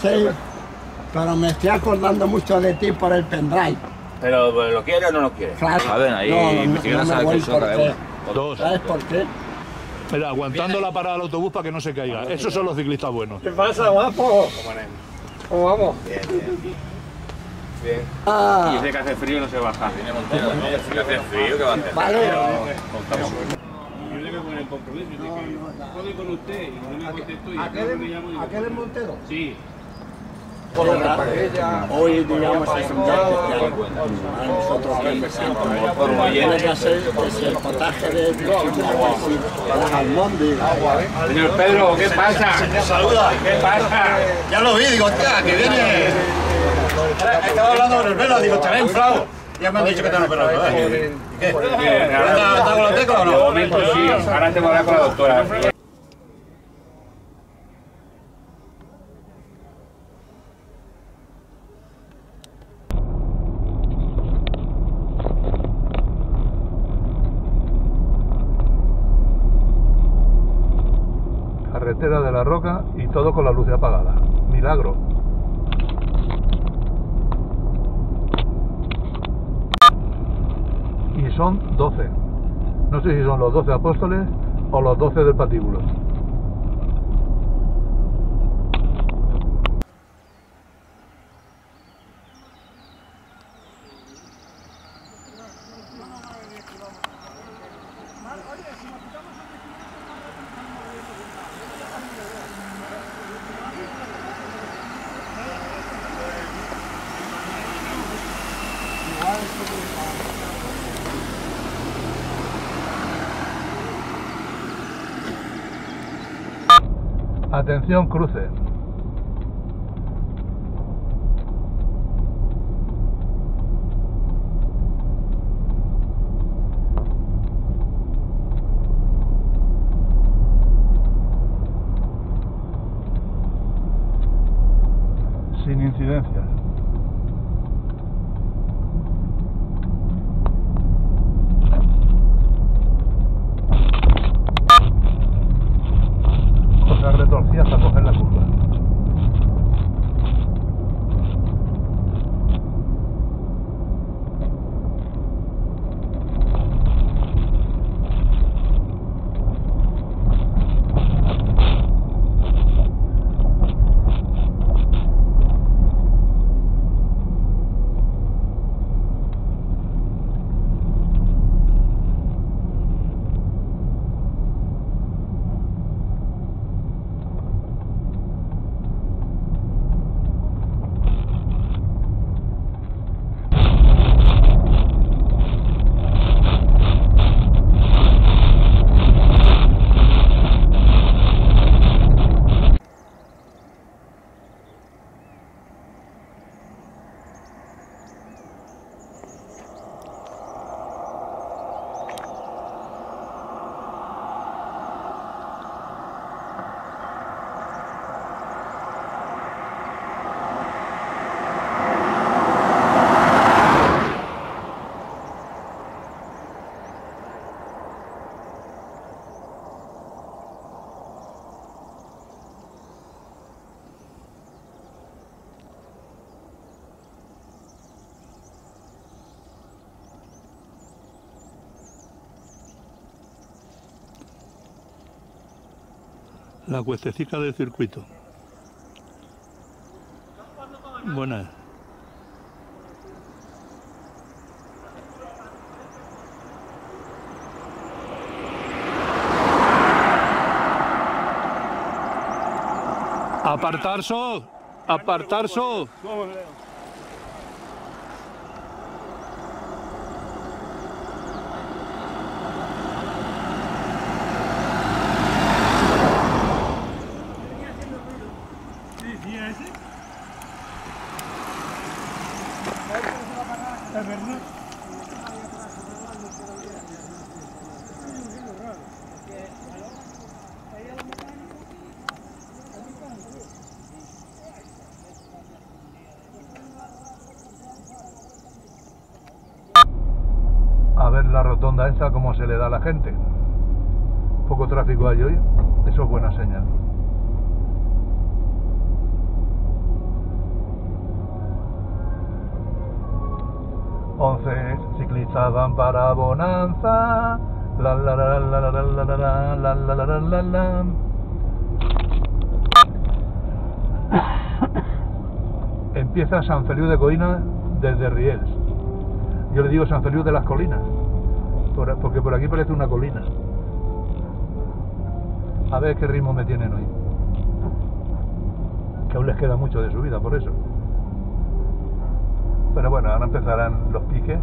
Sí, Sí, pero me estoy acordando mucho de ti por el pendrive. Pero ¿lo quiere o no lo quiere? Claro. A ver, ahí no, no, no sabe me voy porque-. Dos. ¿Sabes por qué? Mira, aguantando la parada del autobús para que no se caiga. Esos son los ciclistas buenos. ¿Qué pasa, guapo? ¿Cómo vamos? Bien, bien. Bien. Ah, Dice que hace frío y no se baja. Viene Montero, ¿no? Que hace frío, que va a hacer. vale. Voy con el compromiso de que puedo con usted y no me contesto y ¿Aquel me llamo y aquel es Montero? Sí, Hoy, digamos, es un día especial para nosotros que tiene que hacer es el potaje de las almóndigas. Señor Pedro, ¿qué pasa? Saluda. ¿Qué pasa? Ya lo vi, digo, hostia, que viene. Estaba hablando con el velo, digo, estará inflado. Ya me han dicho que está operado. ¿eh? ¿Qué? ¿Está con la tecla o De no? momento sí, ahora te voy a hablar con la doctora. Carretera de la Roca y todo con la luz apagada. Milagro. Y son 12. No sé si son los 12 apóstoles o los 12 del patíbulo. Atención, cruce. Sin incidencias. Cosas retorcidas para coger la curva. La cuestecica del circuito. Buena. Apartarse, apartarse. se le da a la gente. Poco tráfico hay hoy, eso es buena señal. Once ciclistas van para Bonanza. La la la la la la la la la la la la Empieza San Feliu de Colinas desde Riels. Yo le digo San Feliu de las Colinas por- porque por aquí parece una colina. A ver qué ritmo me tienen hoy. Que aún les queda mucho de su vida, por eso. Pero bueno, ahora empezarán los piques.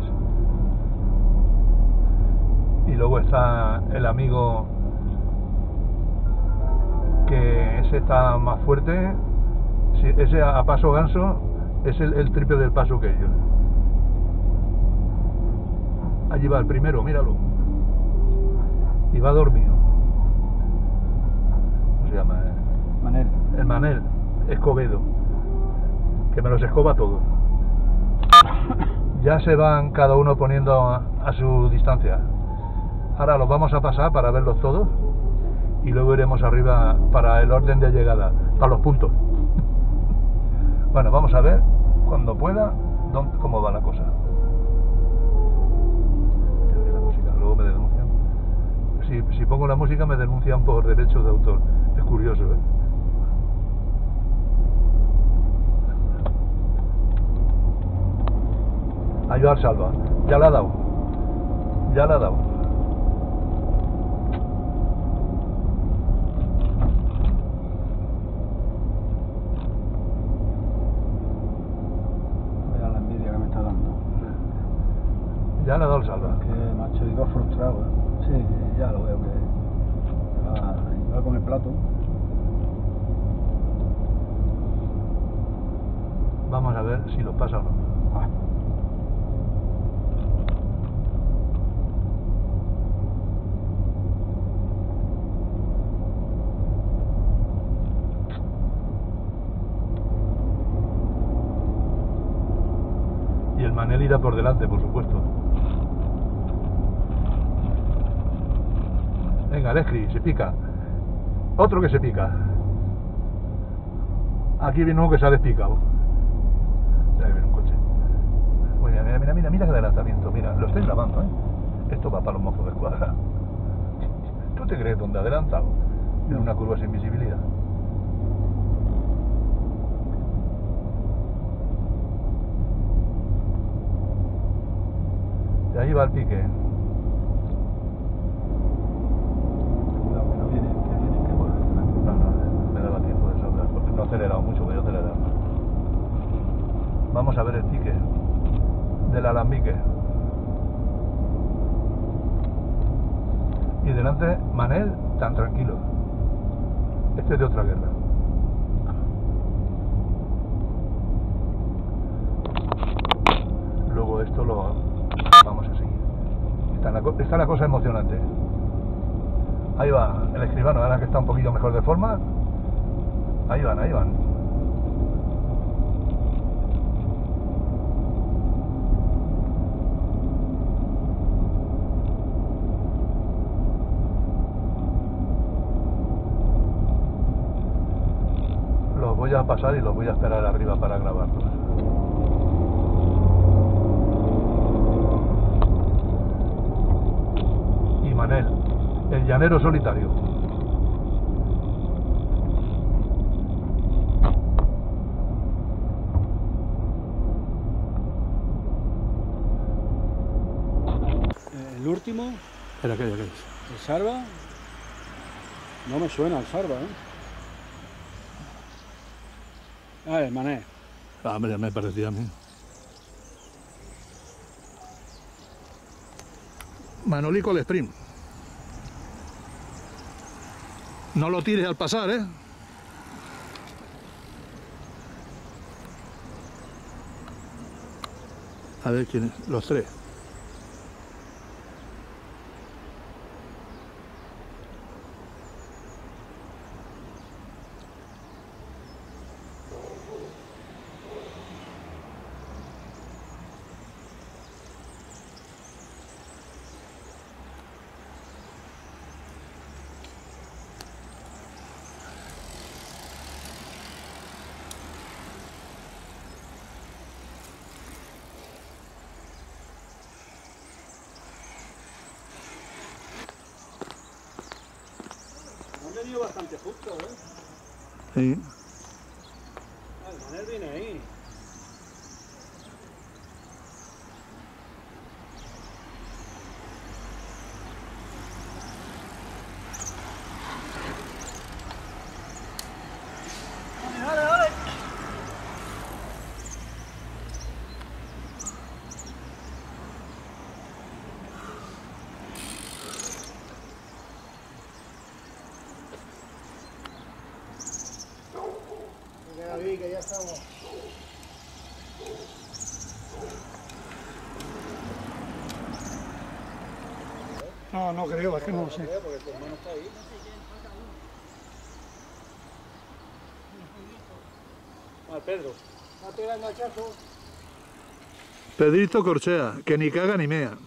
Y luego está el amigo que ese está más fuerte. Ese a, paso ganso es el, el triple del paso que ellos. Allí va el primero, míralo. Y va dormido. ¿Cómo se llama? eh? Manel. El Manel Escobedo. Que me los escoba todos. Ya se van cada uno poniendo a, a su distancia. Ahora los vamos a pasar para verlos todos. Y luego iremos arriba para el orden de llegada, para los puntos. Bueno, vamos a ver cuando pueda dónde- cómo va la cosa. Si, si pongo la música me denuncian por derechos de autor. Es curioso, ¿eh? Ayudar salva. Ya la ha dado. Ya la ha dado. Mira la envidia que me está dando. Ya le ha dado el salva. Que macho, iba frustrado. ¿eh? Sí, ya lo veo que iba, iba con el plato. Vamos a ver si los pasa o no. Ah, Y el Manel irá por delante, por supuesto. Venga, Alescri, se pica. Otro que se pica. Aquí viene uno que se ha despicado. Ahí viene un coche. Mira, mira, mira, mira, mira qué adelantamiento. Mira, lo estoy grabando, ¿eh? Esto va para los mozos de escuadra. ¿Tú te crees dónde adelantado? En una curva sin visibilidad. Y ahí va el pique. cuidado que no viene, que viene, que vuelve. No, no, me daba tiempo de sobra, porque no he acelerado mucho, voy a acelerar. Vamos a ver el pique del alambique. Y delante, Manel, tan tranquilo. Este es de otra guerra. Luego esto lo vamos a seguir. Está la, está la cosa emocionante. Ahí va el escribano, ahora que está un poquito mejor de forma. Ahí van, ahí van. Los voy a pasar y los voy a esperar arriba para grabarlos. Y Manel, el llanero solitario. Eh, El último, el Sarva. No me suena el Sarva, ¿eh? Ah, el Mané. Ah, hombre, me parecía a mí. Manolico el sprint. No lo tires al pasar, ¿eh? A ver quién es. Los tres. Venido bastante justo, ¿eh? Sí. Ah, el Manel viene ahí. No, no creo, es que no lo sé. Ah, Pedro. Pedrito Corchea, que ni caga ni mea.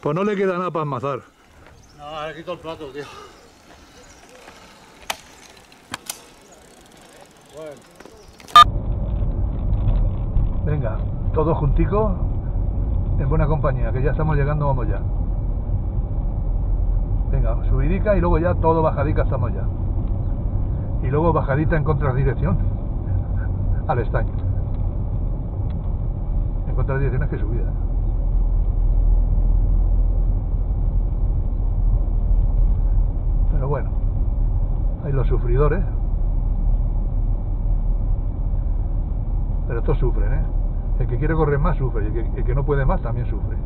Pues no le queda nada para enmazar. No, ahora quito el plato, tío. Venga, todos junticos, en buena compañía, que ya estamos llegando, vamos ya. Venga, subidica y luego ya todo bajadica estamos ya. Y luego bajadita en contradirección al estaño. En contradirección es que subida. Pero bueno, hay los sufridores. Pero estos sufren, ¿eh? El que quiere correr más sufre, y el que, el que no puede más también sufre.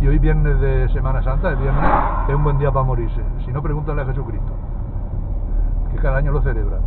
Y hoy viernes de Semana Santa, el viernes, es un buen día para morirse. Si no, pregúntale a Jesucristo, que cada año lo celebra.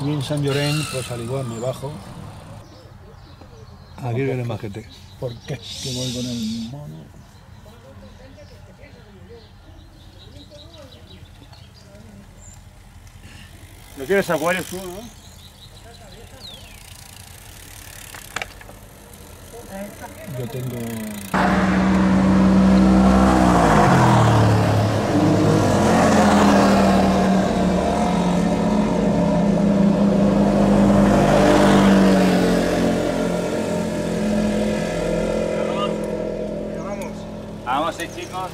Y en San Llorén, pues al igual me bajo. Aquí viene más gente. ¿Por qué? Que voy con el mono. ¿No tienes acuarios tú, no? Yo tengo. Vamos, eh, chicos.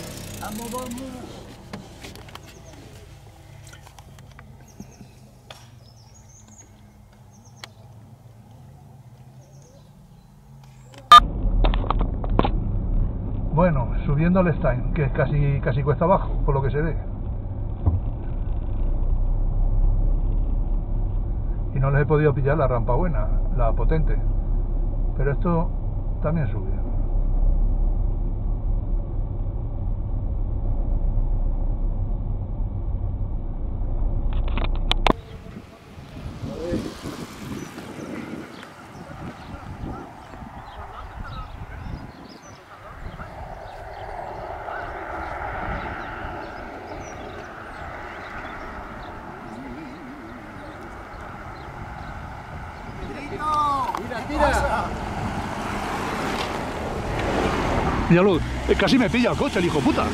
Bueno, que es casi, casi cuesta abajo, por lo que se ve. Y no les he podido pillar la rampa buena, la potente. Pero esto también sube. Míralo, eh, casi me pilla el coche, el hijo puta.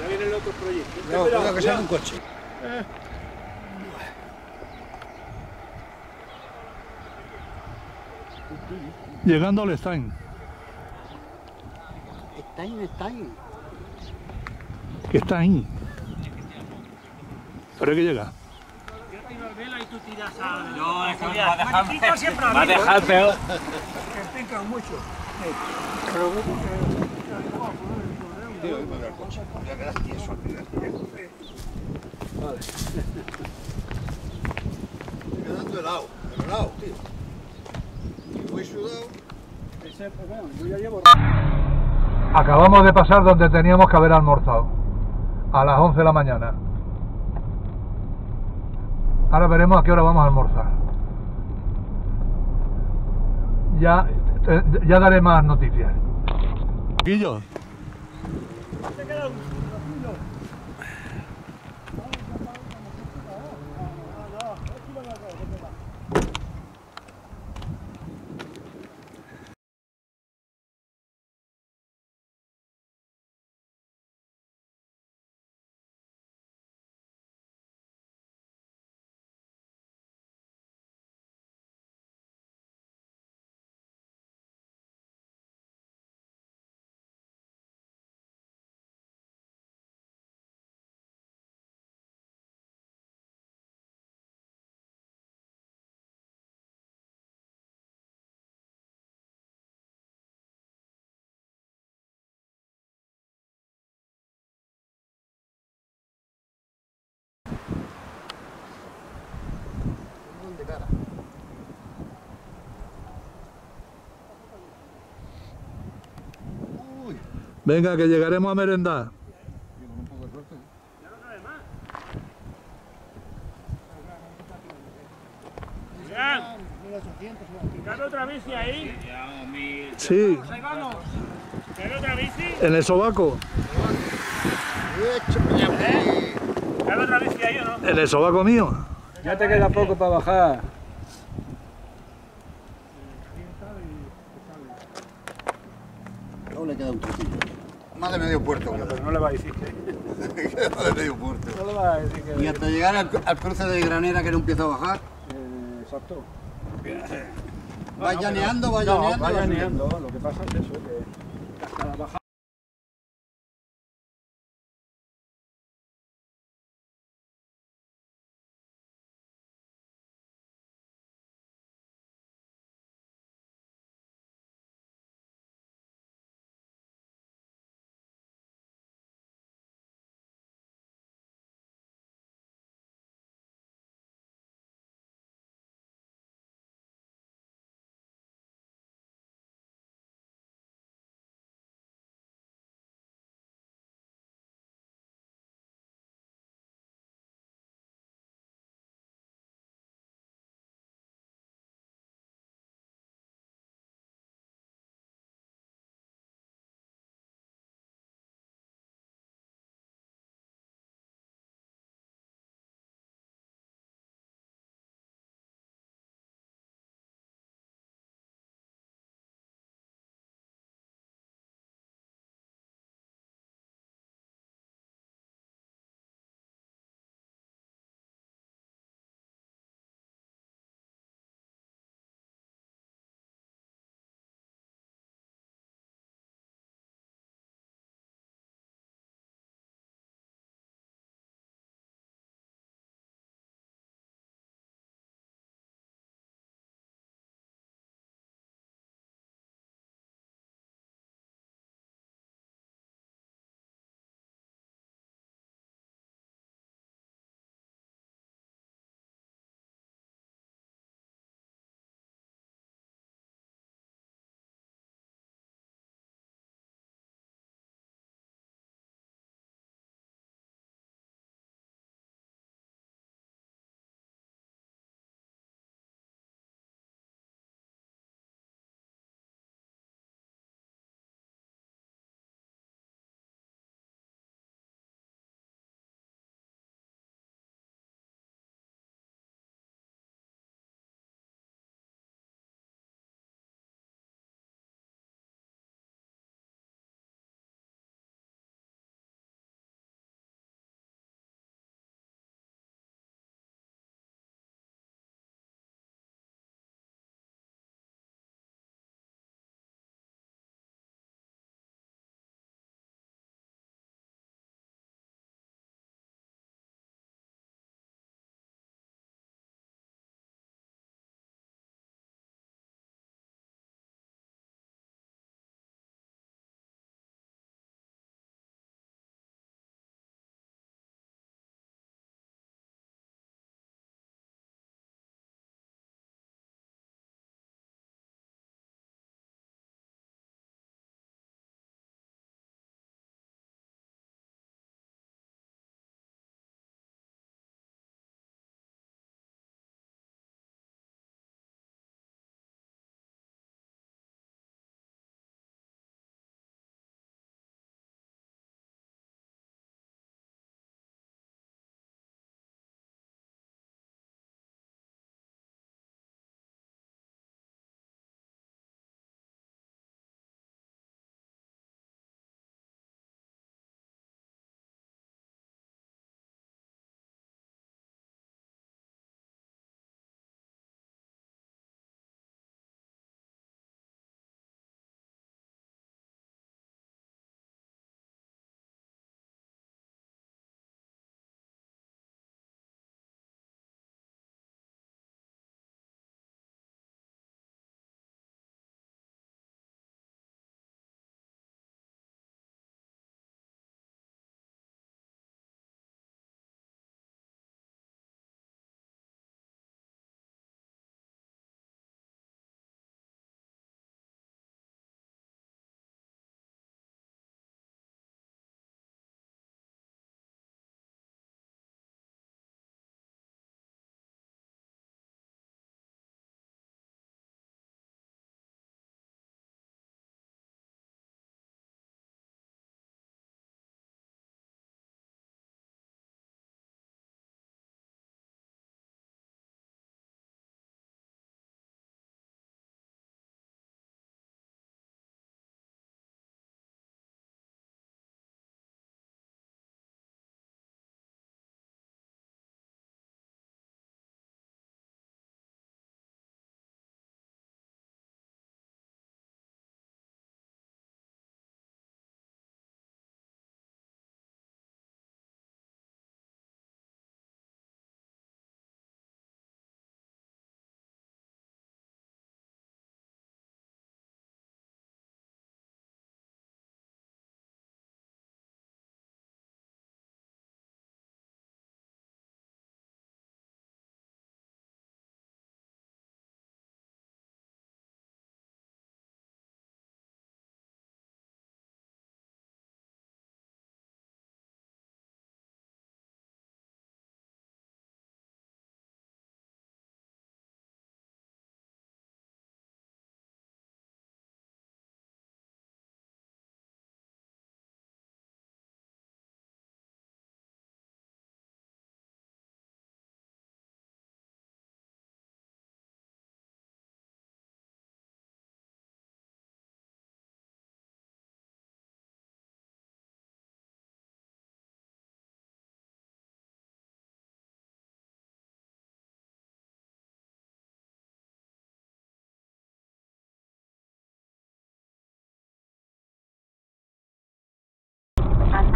Ya viene el otro proyecto. No, cuidado que sea un coche. Llegando al Stein. Está ahí, está ahí. que está ahí. Pero hay que llega. No, es que me va a dejar, me va a dejar peor. Tío, voy para el coche. Ya quedas tieso, tío. Vale. Estoy quedando helado, pero sudado, tío. Y muy sudado. Yo ya llevo Acabamos de pasar donde teníamos que haber almorzado. A las 11 de la mañana. Ahora veremos a qué hora vamos a almorzar. Ya, eh, ya daré más noticias. Guillo. Venga, que llegaremos a merendar. ¿cabe otra bici ahí? Sí. ¿Cabe otra bici? en el sobaco. ¿Cabe otra bici ahí o no? En el sobaco mío. Ya te queda poco para bajar. Luego le queda un trocillo. Más de medio puerto. Pero no le va a decir que. Más de medio puerto. No le va a decir que. Y hasta llegar al, al cruce de Granera que no empieza a bajar, Eh, exacto. va llaneando, va llaneando. va. Lo que pasa es eso, que hasta la bajada.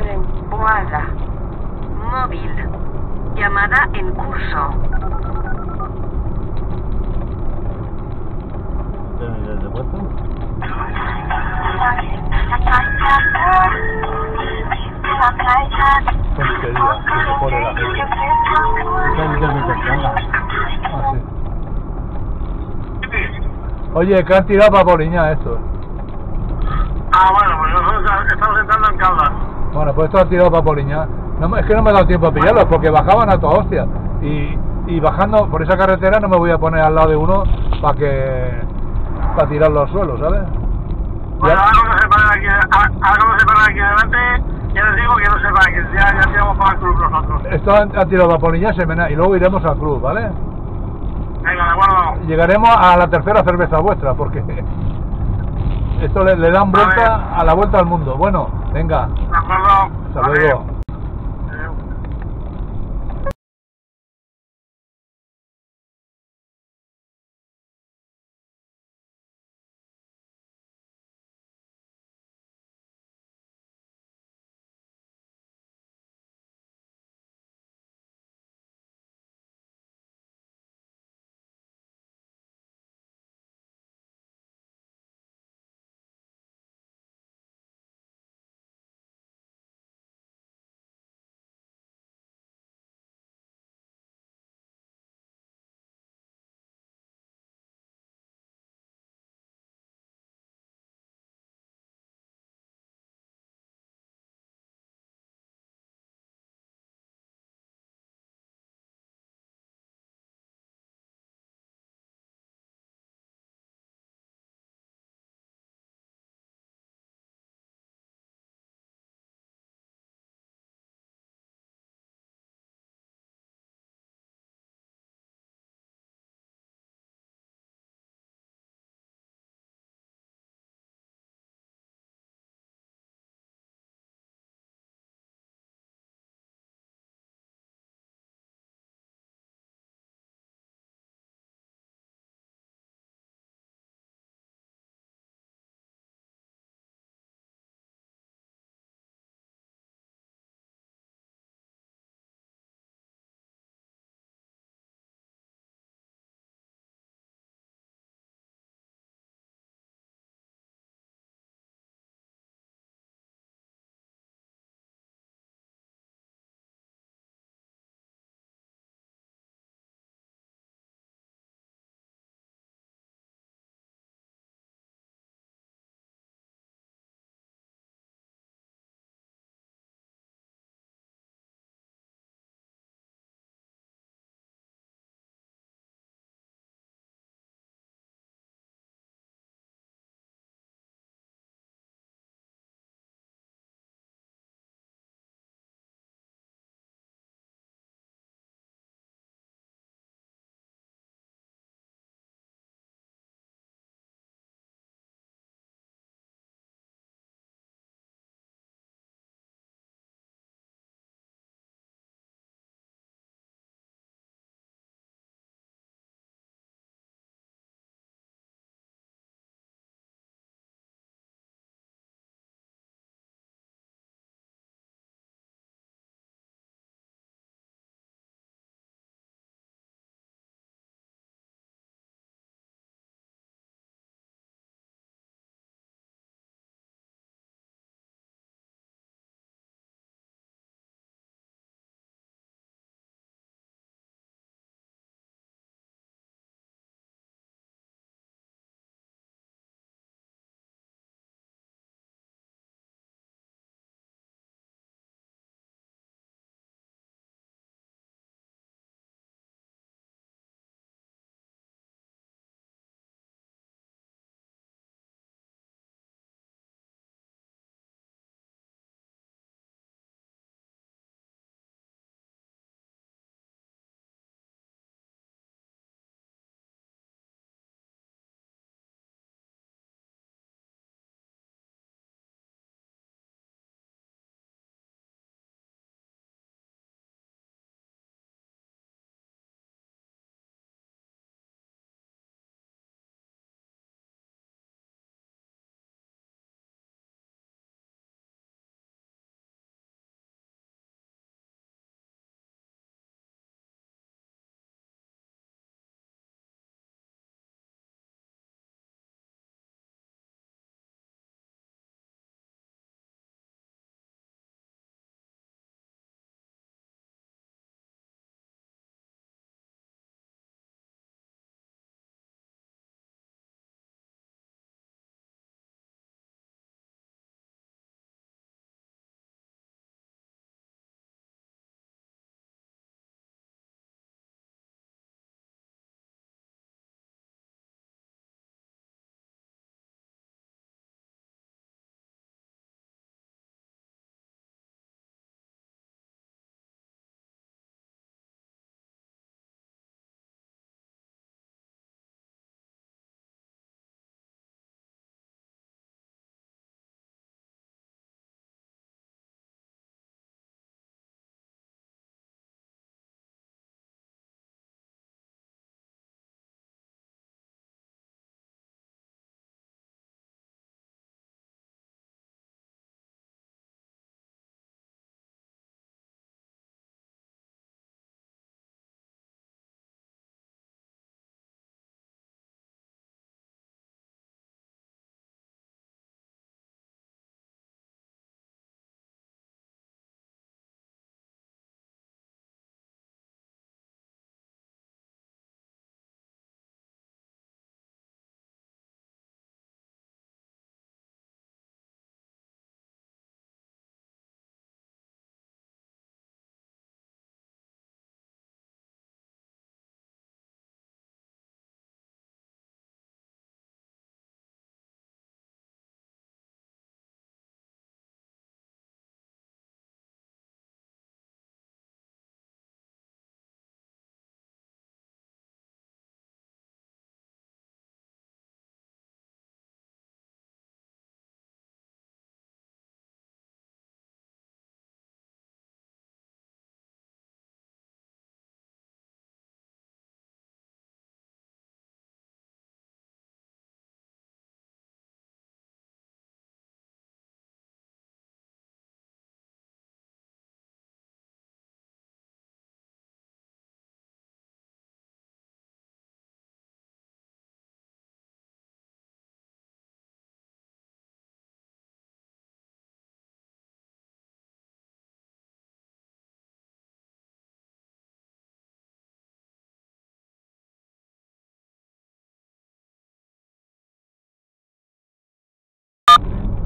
En Boada. Móvil. Llamada en curso. Tontería, que se pone la gente. Ah, sí. Oye, que han tirado para Poliña esto. Ah, bueno, pues nosotros estamos entrando en Caldas. Bueno, pues esto han tirado para Poliña. No, es que no me he dado tiempo a pillarlos porque bajaban a toda hostia. Y, y bajando por esa carretera no me voy a poner al lado de uno para que para tirarlo al suelo, ¿sabes? Bueno, ahora cuando se paren aquí, a- se aquí delante, ya les digo que no se paren, que ya, ya tiramos para el club nosotros. Esto han tirado para Poliña Semena, y luego iremos al club, ¿vale? Venga, de acuerdo. Llegaremos a la tercera cerveza vuestra porque esto le, le dan vuelta a la vuelta al mundo. Bueno, venga, hasta luego.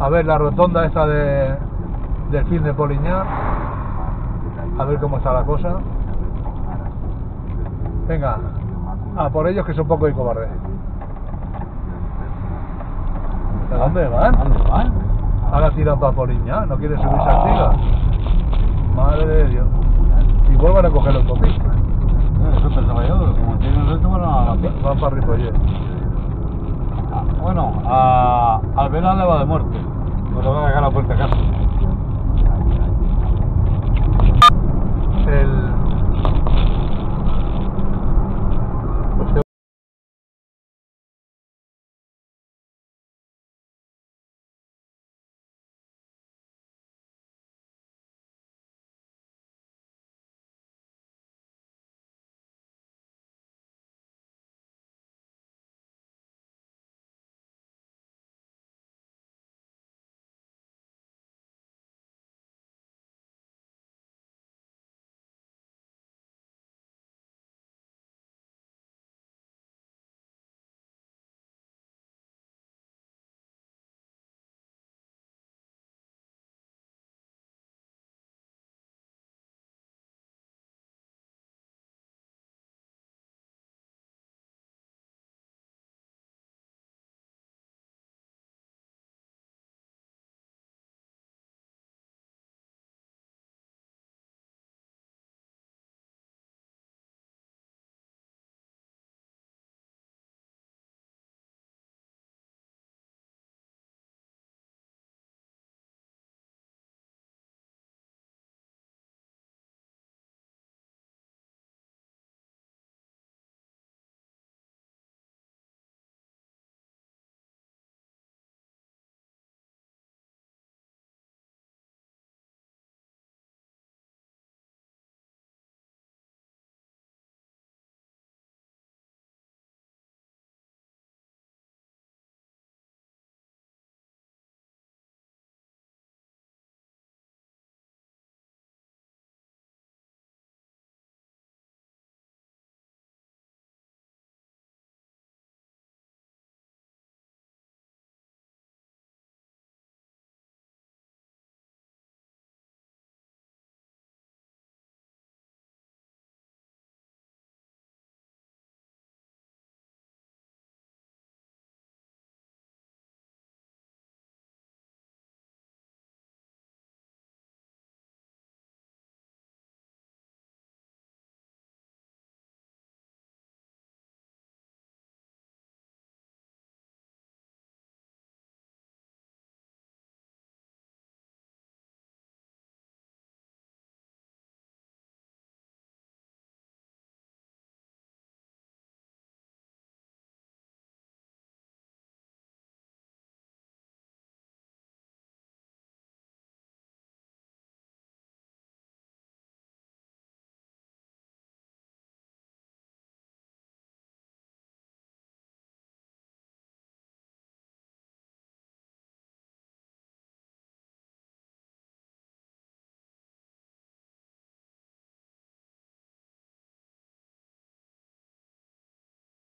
A ver la rotonda esta de, del fin de Poliñar. A ver cómo está la cosa. Venga, a por ellos que son poco y cobardes. ¿A dónde van? ¿Dónde van? Ahora tiran para Poliñar, no quiere subirse a Artigas. Madre de Dios. Y vuelvan a coger la autopista. Eso pensaba yo, pero como tienen reto, van a la Van para Ripollet. Ah, bueno, ah, a Alvera le va de muerte. No le va a dejar la puerta a casa. El